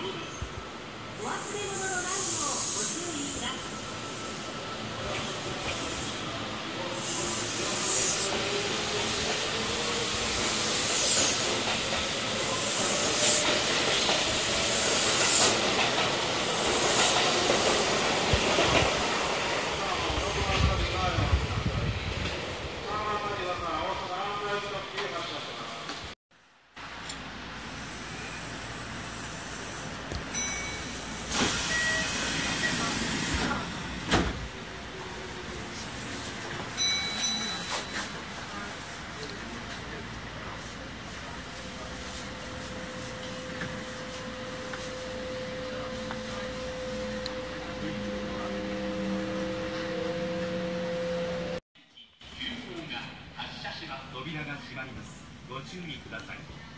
Thank you. 閉まります。ご注意ください。